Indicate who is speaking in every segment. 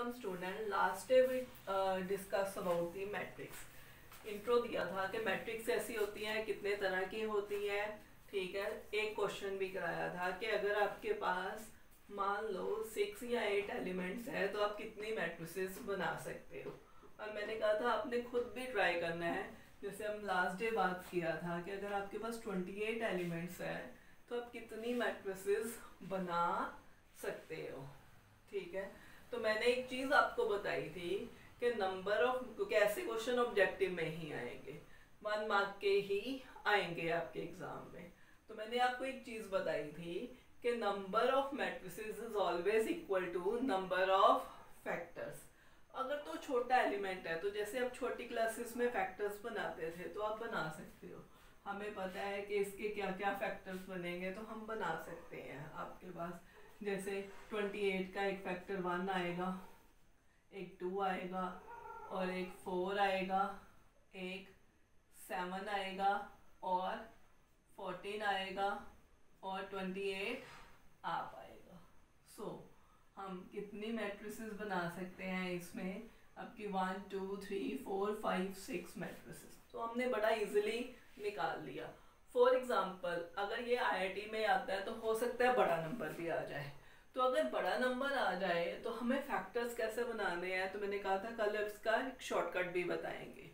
Speaker 1: Welcome student last day we discuss about the matrix intro दिया था कि matrix ऐसी होती हैं, कितने तरह की होती है, ठीक है? एक क्वेश्चन भी कराया था कि अगर आपके पास मान लो सिक्स या एट एलिमेंट्स है तो आप कितनी मैट्रिसेस बना सकते हो? और मैंने कहा था, आपने खुद भी ट्राई करना है। जैसे हम लास्ट डे बात किया था कि अगर आपके पास ट्वेंटी एट एलिमेंट्स है तो आप कितनी मैट्रिसेस बना सकते हो? ठीक है? तो मैंने एक चीज़ आपको बताई थी कि नंबर ऑफ़ क्योंकि ऐसे क्वेश्चन ऑब्जेक्टिव में ही आएँगे। वन मार्क के ही आएँगे आपके एग्ज़ाम में। तो मैंने आपको एक चीज़ बताई थी कि number of matrices is always equal to number of factors अगर तो छोटा एलिमेंट है तो जैसे आप छोटी क्लासेस में फैक्टर्स बनाते थे तो आप बना सकते हो। हमें पता है कि इसके क्या क्या फैक्टर्स बनेंगे तो हम बना सकते हैं आपके पास। जैसे 28 का एक फैक्टर वन आएगा एक टू आएगा और एक फोर आएगा एक सेवन आएगा और फोर्टीन आएगा और ट्वेंटी एट आप आएगा। सो so, हम कितनी मैट्रिसेस बना सकते हैं इसमें? आपकी one two three four five six matrices तो हमने बड़ा इजीली निकाल लिया। फॉर एग्ज़ाम्पल अगर ये आईआईटी में आता है तो हो सकता है बड़ा नंबर भी आ जाए। तो अगर बड़ा नंबर आ जाए तो हमें फैक्टर्स कैसे बनाने हैं? तो मैंने कहा था कल इसका एक शॉर्टकट भी बताएँगे।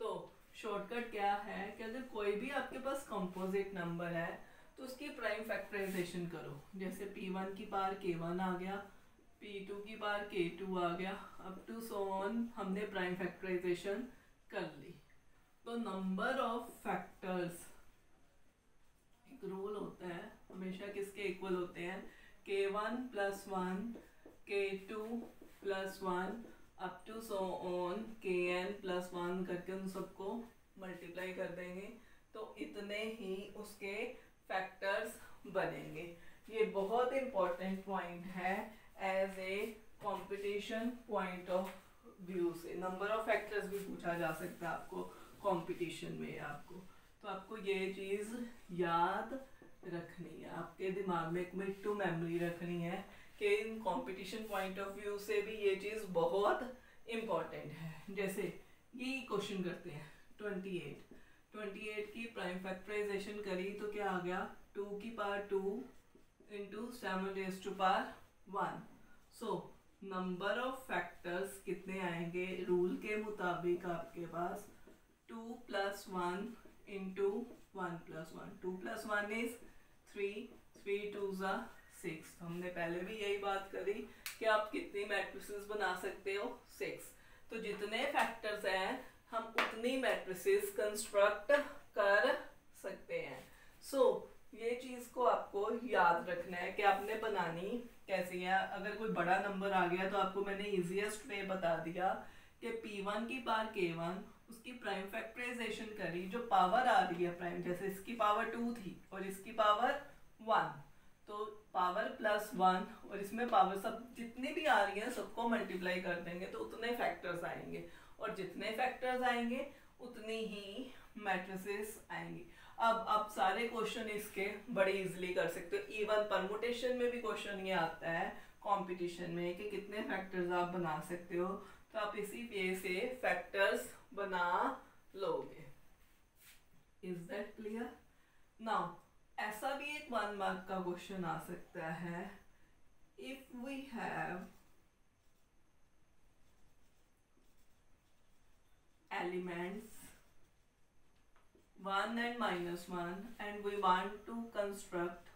Speaker 1: तो शॉर्टकट क्या है? कि अगर कोई भी आपके पास कंपोजिट नंबर है तो उसकी प्राइम फैक्टराइजेशन करो। जैसे P1 की पार K1 आ गया P2 की पार K2 आ गया अप टू सो ऑन हमने प्राइम फैक्टराइजेशन कर ली। तो नंबर ऑफ़ फैक्टर्स रूल होता है, हमेशा किसके इक्वल होते हैं? K one plus one K two plus one up to so on K N plus one करके उन सबको मल्टीप्लाई कर देंगे तो इतने ही उसके फैक्टर्स बनेंगे। ये बहुत इम्पोर्टेंट पॉइंट है as a competition point of view से। नंबर ऑफ़ फैक्टर्स भी पूछा जा सकता है आपको कंपटीशन में आपको। तो आपको ये चीज़ याद रखनी है। आपके दिमाग में एक मिड टू मेमोरी रखनी है कि इन कंपटीशन पॉइंट ऑफ़ व्यू से भी ये चीज़ बहुत इंपॉर्टेंट है। जैसे ये क्वेश्चन करते हैं ट्वेंटी एट ट्वेंटी एट की प्राइम फैक्टराइजेशन करी तो क्या आ गया? टू की power two into seven days to power one so number of factors कितने आएँगे? रूल के मुताबिक आपके पास two plus one into one plus one two plus one is three three two ज़ा सिक्स हमने पहले भी यही बात करी कि आप कितनी मैट्रिसेस बना सकते हो? सिक्स तो जितने फैक्टर्स हैं हम उतनी मैट्रिसेस कंस्ट्रक्ट कर सकते हैं। सो so, ये चीज़ को आपको याद रखना है कि आपने बनानी कैसी है। अगर कोई बड़ा नंबर आ गया तो आपको मैंने इजीएस्ट वे बता दिया कि P1 की पार K1 उसकी प्राइम फैक्टराइजेशन करी, जो पावर आ रही है प्राइम जैसे इसकी पावर टू थी और इसकी पावर वन तो पावर प्लस वन और इसमें पावर सब जितनी भी आ रही है सबको मल्टीप्लाई कर देंगे तो उतने फैक्टर्स आएँगे और जितने फैक्टर्स आएँगे, उतनी ही मैट्रिसेस आएँगी। अब आप सारे क्वेश्चन इसके बड़े इजीली कर सकते हो। इवन परमोटेशन में भी क्वेश्चन ये आता है कंपटीशन में, कि कितने फैक्टर्स आप बना सकते हो। तो आप इसी पे से फैक्टर्स बना लोगे। इज़ दैट क्लियर नाउ ऐसा भी एक वन मार्क का क्वेश्चन आ सकता है। If we have elements 1 and minus 1 and we want to construct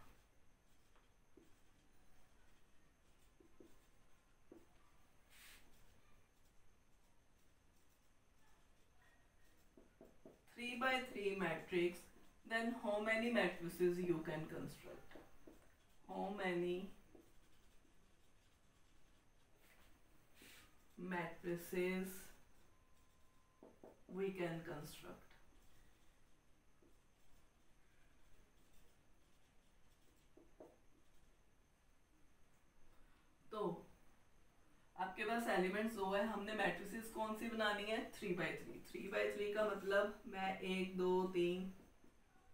Speaker 1: 3 by 3 matrix then how many matrices you can construct? How many matrices we can construct आपके पास elements दो है, हमने मैट्रिसेस कौन सी बनानी है? Three by three three by three का मतलब मैं एक, दो, तीन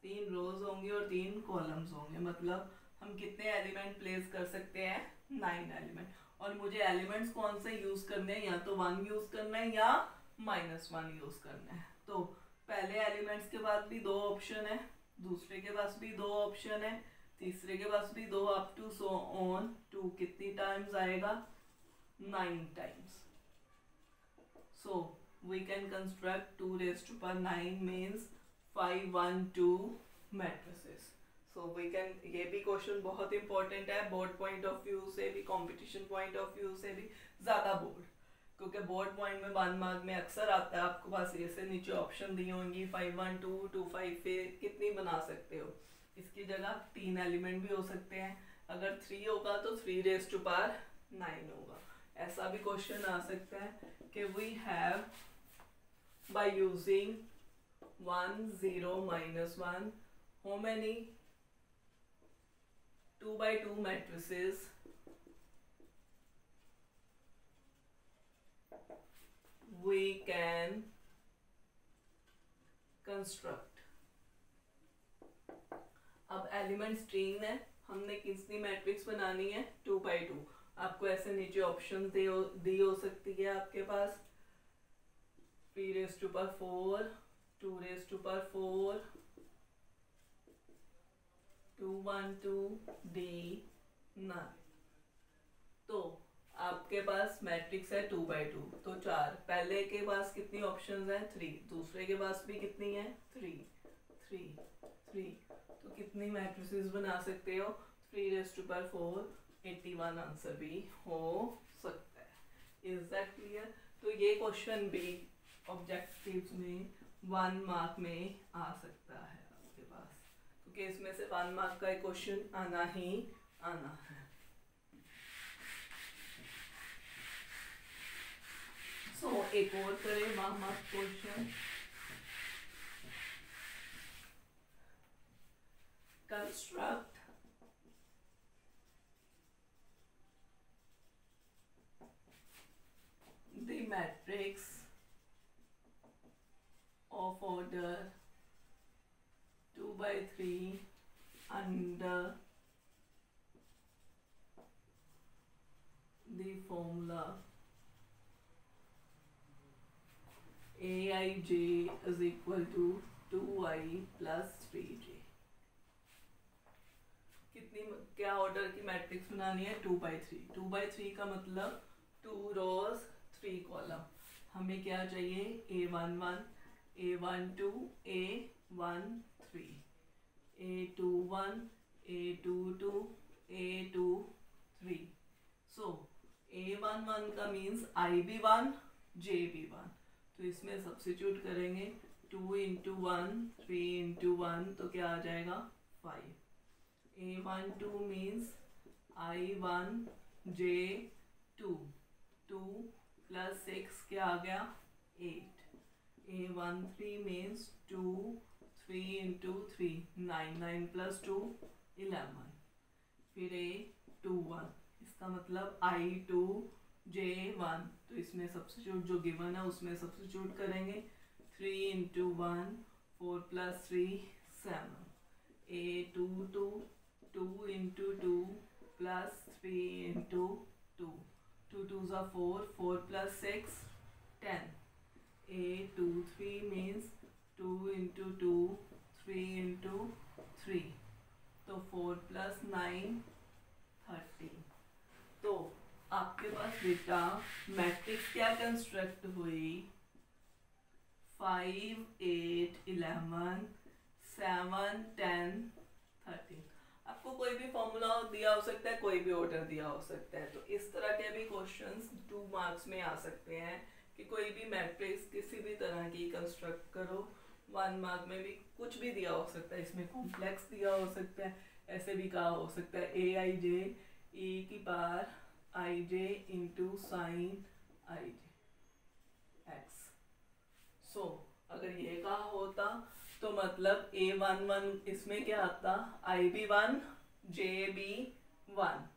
Speaker 1: तीन रोज होंगे और तीन कॉलम्स होंगे। मतलब हम कितने एलिमेंट प्लेस कर सकते हैं? नाइन एलिमेंट और मुझे एलिमेंट्स कौन से यूज़ करने हैं? या तो वन यूज़ करना है या माइनस वन यूज़ करना है। तो पहले एलिमेंट्स के बाद भी दो ऑप्शन है, दूसरे के पास भी दो ऑप्शन है, तीसरे के पास भी दो up to so on two कितनी टाइम्स आएगा? So we can construct two raise to power nine means five one two matrices so we can ये भी क्वेश्चन बहुत इंपॉर्टेंट है. बोर्ड पॉइंट ऑफ़ व्यू से भी कंपटीशन पॉइंट ऑफ़ व्यू से भी ज़्यादा बोर्ड क्योंकि बोर्ड पॉइंट में वन मार्क में अक्सर आता है, आपको पास ऐसे नीचे ऑप्शन दी होंगी five one two two five पे कितनी बना सकते हो? इसकी जगह तीन एलिमेंट भी हो सकते हैं. अगर थ्री होगा तो three raise to power nine होगा. ऐसा भी क्वेश्चन आ सकता है कि we have by using one zero minus one how many? 2 by 2 matrices. We can construct. अब एलिमेंट्स तीन है, हमने कितनी मैट्रिक्स बनानी है? टू बाई टू आपको ऐसे नीचे ऑप्शन दे दी हो सकती है आपके पास। Three raise to power four two raise to power four two one two D nine तो आपके पास मैट्रिक्स है टू बाई टू तो चार। पहले के पास कितनी ऑप्शंस हैं? थ्री दूसरे के पास भी कितनी है? थ्री थ्री थ्री तो कितनी मैट्रिसेस बना सकते हो? Three raise to power four eighty one answer भी हो सकता है। इज़ दैट क्लियर तो ये क्वेश्चन भी ऑब्जेक्टिव्स में वन मार्क में आ सकता है आपके पास। क्योंकि इसमें से वन मार्क का क्वेश्चन आना ही आना है। सो so, एक और करें one mark question construct the matrix of order 2 by 3 under the formula. Aij is equal to 2i plus 3j कितनी क्या ऑर्डर की मैट्रिक्स बनानी है? Two by three two by three का मतलब टू रोज थ्री कॉलम हमें क्या चाहिए? A one one A one two A one three A two one A two two A two three so A one one का means I be one J be one तो इसमें substitute करेंगे two into one three into one तो क्या आ जाएगा? Five A one two means I one J two two plus six क्या आ गया? Eight A one three means two three into three nine nine plus two eleven फिर A two one इसका मतलब आई टू जे वन तो इसमें substitute जो given है, उसमें सब्सिट्यूट करेंगे। Three into one four plus three seven A two two two into two plus three into two two two ज़ा four four plus six ten A two three means two into two three into three तो four plus nine thirty तो आपके पास बेटा matrix क्या construct हुई? Five eight eleven seven ten thirteen आपको कोई भी फॉर्मूला दिया हो सकता है, कोई भी ऑर्डर दिया हो सकता है। तो इस तरह के भी क्वेश्चंस टू मार्क्स में आ सकते हैं। कि कोई भी मैट्रिक्स किसी भी तरह की कंस्ट्रक्ट करो। वन मार्क में भी कुछ भी दिया हो सकता है। इसमें कॉम्प्लेक्स दिया हो सकता है। ऐसे भी कहा हो सकता है। ए आई जे ई की power I J into sine I J X so अगर ये कहा होता तो मतलब ए वन वन इसमें क्या आता? I be one J be one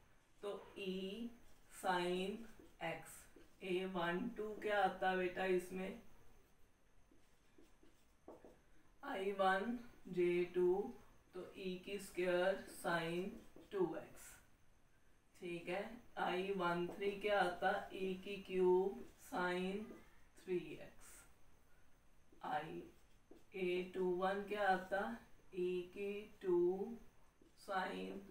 Speaker 1: तो E sine X A, one, two क्या आता बेटा इसमें? आई वन, जे, टू तो ई की स्क्वायर साइन टू एक्स। ठीक है, आई वन, थ्री क्या आता? ई की cube sine three X. I, A, two, one क्या आता? ई की two sine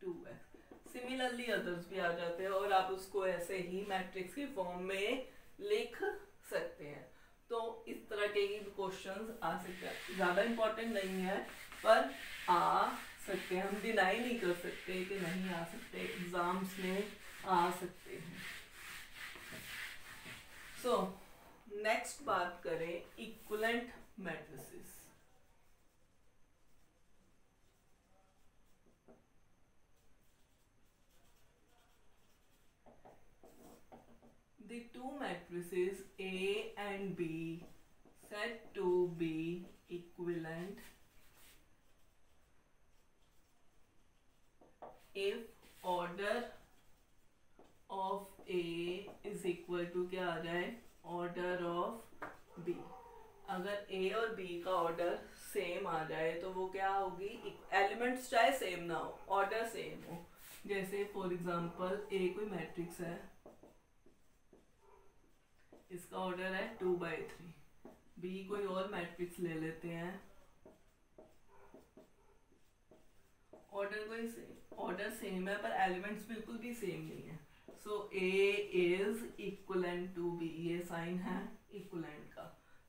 Speaker 1: two X. Similarly others भी आ जाते हैं और आप उसको ऐसे ही मैट्रिक्स के फॉर्म में लिख सकते हैं। तो इस तरह के ही क्वेश्चन आ सकते हैं। ज़्यादा इम्पोर्टेंट नहीं है पर आ सकते हैं। हम डिनाई नहीं कर सकते कि नहीं आ सकते। एग्ज़ाम्स में आ सकते हैं। सो so, नेक्स्ट बात करें equivalent matrices the two matrices A and B said to be equivalent if order of A is equal to क्या आ जाए order of B अगर A और B का ऑर्डर सेम आ जाए तो वो क्या होगी एलिमेंट्स चाहे सेम ना हो ऑर्डर सेम हो जैसे फॉर एग्जांपल ए कोई मैट्रिक्स है इसका ऑर्डर है टू बाई थ्री बी कोई और मैट्रिक्स ले लेते हैं. ऑर्डर कोई ऑर्डर सेम है, पर एलिमेंट्स बिल्कुल भी सेम नहीं है. So A is equivalent to B ये साइन है इक्वलेंट का.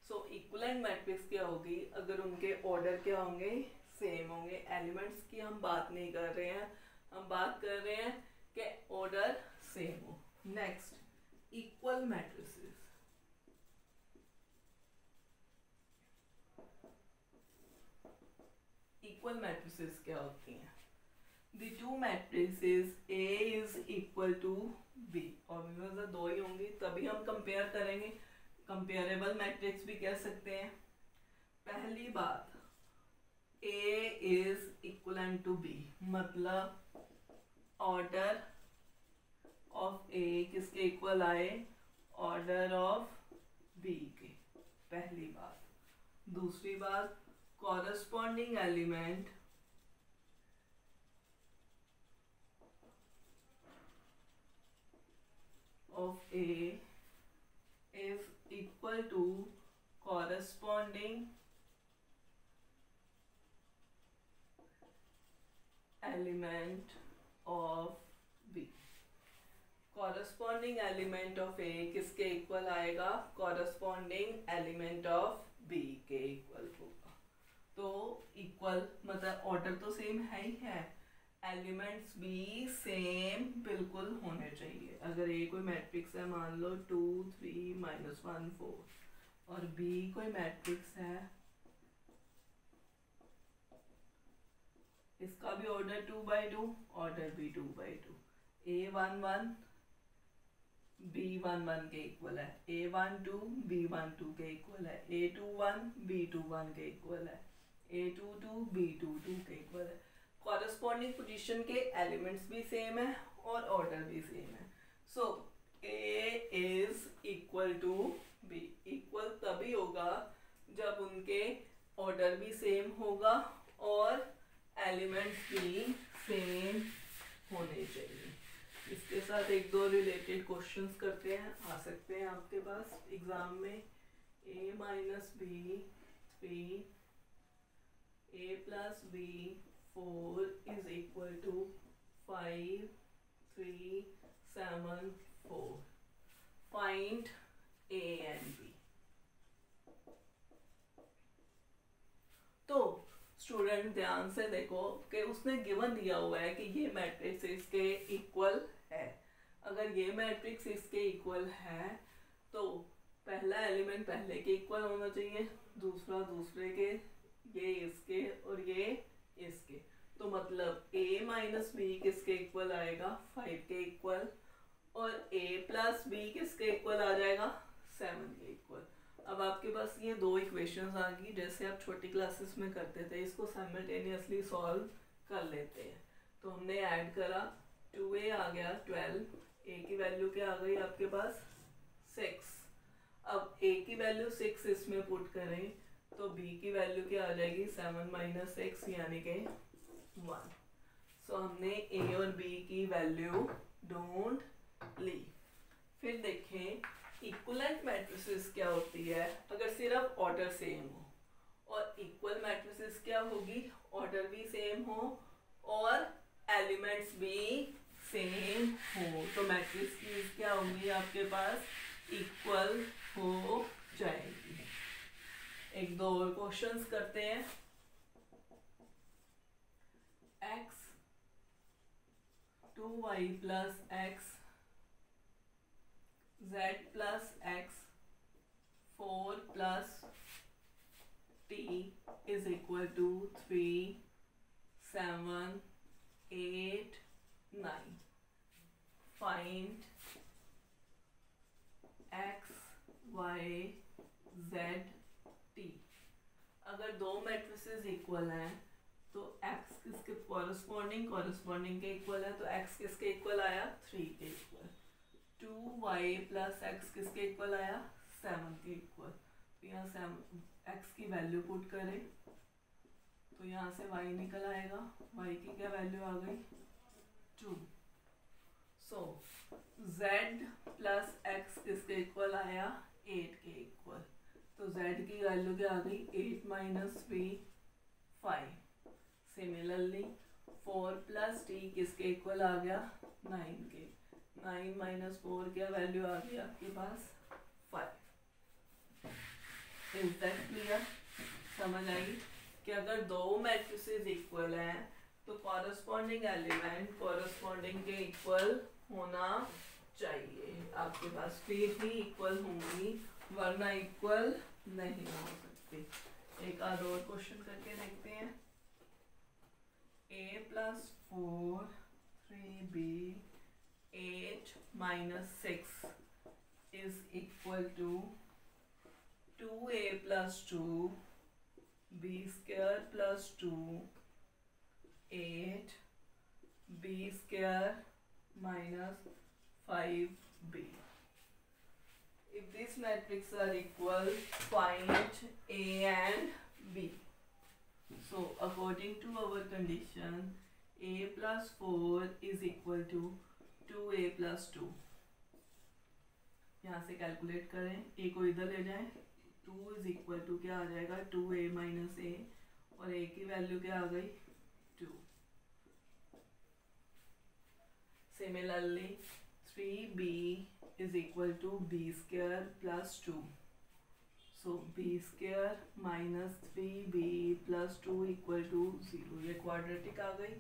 Speaker 1: सो इक्वलेंट मैट्रिक्स क्या होगी अगर उनके ऑर्डर क्या होंगे? सेम होंगे. एलिमेंट्स की हम बात नहीं कर रहे हैं. हम बात कर रहे हैं कि ऑर्डर सेम हो. Next equal matrices equal matrices क्या होती हैं the two matrices A is equal to B और दो ही होंगी, तभी हम कंपेयर करेंगे। कंपेरेबल मैट्रिक्स भी कह सकते हैं। पहली बात A is equal to B मतलब ऑर्डर ऑफ़ ए किसके इक्वल आए? ऑर्डर ऑफ़ बी के। पहली बात। दूसरी बात corresponding element of A is equal to corresponding element of B. corresponding element of A किसके इक्वल आएगा corresponding element of B के इक्वल होगा तो इक्वल मतलब ऑर्डर तो सेम है ही है। एलिमेंट्स भी सेम बिल्कुल होने चाहिए। अगर ए कोई मैट्रिक्स है, मान लो two three minus one four और बी कोई मैट्रिक्स है, इसका भी order two by two order भी two by two A one one B one one के इक्वल है। A one two B one two के इक्वल है। A two one B two one के इक्वल है। A two two B two two के equal है। Corresponding position के elements भी सेम है और ऑर्डर भी सेम है। So A is equal to B equal तभी होगा जब उनके ऑर्डर भी सेम होगा और एलिमेंट्स भी सेम होने चाहिए। इसके साथ एक दो रिलेटेड क्वेश्चंस करते हैं। आ सकते हैं आपके पास। एग्ज़ाम में A minus B three a plus b 4 is equal to 5 3 7 4 find a and b. तो स्टूडेंट ध्यान से देखो कि उसने गिवन दिया हुआ है कि ये मैट्रिक्स इसके इक्वल है। अगर ये मैट्रिक्स इसके इक्वल है तो पहला एलिमेंट पहले के इक्वल होना चाहिए, दूसरा दूसरे के ये इसके और ये इसके। तो मतलब a माइनस बी किसके इक्वल आएगा? फाइव के इक्वल और a प्लस बी किसके इक्वल आ जाएगा? सेवन के इक्वल अब आपके पास ये दो इक्वेशंस आ गई, जैसे आप छोटी क्लासेस में करते थे, इसको साइमल्टेनियसली सॉल्व कर लेते हैं। तो हमने ऐड करा टू ए आ गया ट्वेल्व ए की वैल्यू क्या आ गई आपके पास? सिक्स अब ए की वैल्यू सिक्स इसमें पुट करें। तो b की वैल्यू क्या आ जाएगी? सेवन माइनस एक्स यानी के वन सो हमने ए और बी की वैल्यू ढूंढ ली. फिर देखें इक्वलेंट मैट्रिसेस क्या होती है? अगर सिर्फ़ ऑर्डर सेम हो, और इक्वल मैट्रिसेस क्या होगी? ऑर्डर भी सेम हो, और एलिमेंट्स भी सेम हो. तो मैट्रिक्स क्या होंगी आपके पास? इक्वल हो जाएगी. एक दो और क्वेश्चंस करते हैं। X two Y plus X z plus X four plus T is equal to three seven eight nine find X Y Z अगर दो मैट्रिसेस इक्वल हैं तो x किसके कॉरस्पॉन्डिंग कॉरस्पॉन्डिंग के इक्वल है तो x किसके इक्वल आया? थ्री के equal to Y plus X किसके इक्वल आया? सेवन के इक्वल तो यहाँ सेवन एक्स की वैल्यू पुट करें तो यहाँ से y निकल आएगा। y की क्या वैल्यू आ गई? Two so z plus X किसके इक्वल आया? एट के इक्वल तो z की वैल्यू क्या आ गई? Eight minus three five similarly four plus T किसके इक्वल आ गया? नाइन के. नाइन माइनस फोर क्या वैल्यू आ गई आपके पास? फाइव इज़ दैट क्लियर समझ आई? कि अगर दो मैट्रिसेस इक्वल हैं तो कॉरस्पॉन्डिंग एलिमेंट कॉरस्पॉन्डिंग के इक्वल होना चाहिए। आपके पास फिर ही इक्वल होंगी वरना इक्वल नहीं हो सकती एक आध और क्वेश्चन करके देखते हैं A plus four three B eight minus six is equal to two A plus two B square plus two eight B square minus five 5b. If these matrices are equal, find A and B. So according to our condition, A plus 4 is equal to 2A plus 2. यहाँ से calculate करें ए को इधर ले जाएँ two is equal to क्या आ जाएगा टू ए माइनस ए और ए की वैल्यू क्या आ गई Similarly, 3b is equal to b square plus 2. So b square minus 3b plus 2 equal to 0. ये क्वाड्रेटिक आ गई।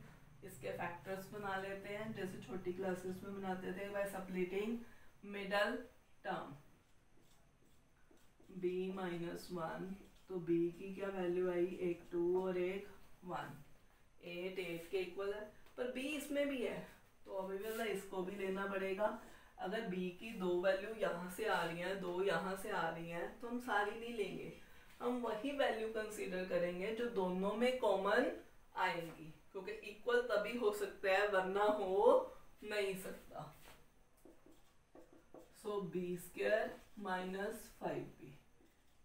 Speaker 1: इसके फैक्टर्स बना लेते हैं। जैसे छोटी क्लासेस में बनाते थे by splitting middle term b minus one तो b की क्या वैल्यू आई? एक टू और एक वन एट एट के इक्वल है। पर b इसमें भी है। तो अभी मतलब इसको भी लेना पड़ेगा। अगर b की दो वैल्यू यहाँ से आ रही हैं, दो यहाँ से आ रही हैं तो हम सारी नहीं लेंगे। हम वही वैल्यू कंसीडर करेंगे जो दोनों में कॉमन आएँगी, क्योंकि इक्वल तभी हो सकता है, वरना हो नहीं सकता। So B square minus five B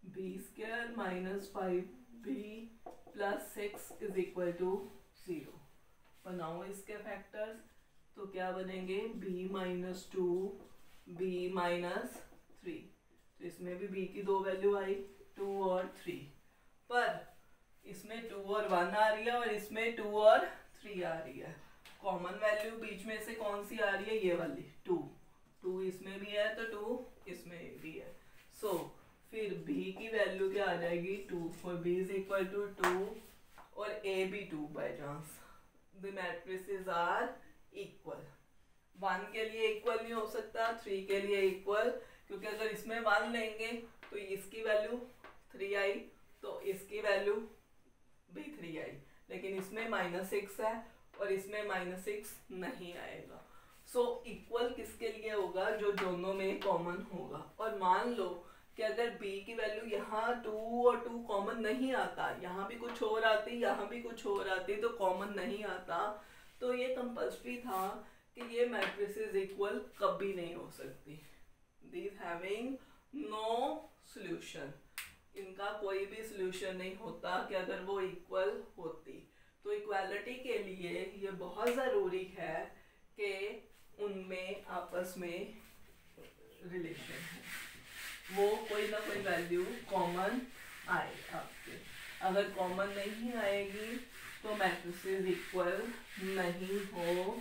Speaker 1: B square minus five B plus six is equal to zero बनाओ इसके फैक्टर्स तो क्या बनेंगे? B minus two B minus three तो इसमें भी b की दो वैल्यू आई टू और थ्री पर इसमें टू और वन आ रही है और इसमें टू और थ्री आ रही है. कॉमन वैल्यू बीच में से कौन सी आ रही है? ये वाली. टू टू इसमें भी है तो टू इसमें भी है. सो so, फिर b की वैल्यू क्या आ जाएगी? Two for b is equal to two और a भी two by chance the matrices are equal one के लिए इक्वल नहीं हो सकता थ्री के लिए इक्वल क्योंकि अगर इसमें वन लेंगे तो इसकी वैल्यू थ्री आई तो इसकी वैल्यू भी थ्री आई लेकिन इसमें माइनस सिक्स है और इसमें माइनस सिक्स नहीं आएगा. सो so, इक्वल किसके लिए होगा? जो दोनों में कॉमन होगा. और मान लो कि अगर b की वैल्यू यहाँ टू और टू कॉमन नहीं आता यहाँ भी कुछ और आती यहाँ भी कुछ और आती तो कॉमन नहीं आता तो ये कंपल्सरी था कि ये मैट्रिसेस इक्वल कभी नहीं हो सकती। दीज हैविंग नो सोल्यूशन इनका कोई भी सोल्यूशन नहीं होता कि अगर वो इक्वल होती। तो इक्वालिटी के लिए ये बहुत ज़रूरी है कि उनमें आपस में रिलेशन है। वो कोई ना कोई वैल्यू कॉमन आए आपके। अगर कॉमन नहीं आएगी तो मैट्रिसेस इक्वल नहीं हो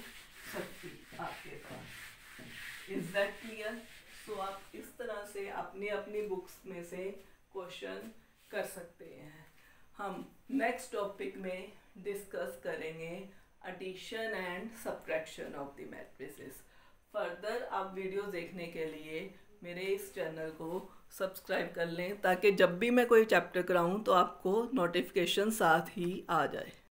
Speaker 1: सकती आपके पास। इज़ दैट क्लियर सो आप इस तरह से अपनी अपनी बुक्स में से क्वेश्चन कर सकते हैं। हम नेक्स्ट टॉपिक में डिस्कस करेंगे addition and subtraction of the matrices further आप वीडियो देखने के लिए मेरे इस चैनल को सब्सक्राइब कर लें ताकि जब भी मैं कोई चैप्टर कराऊं तो आपको नोटिफिकेशन साथ ही आ जाए।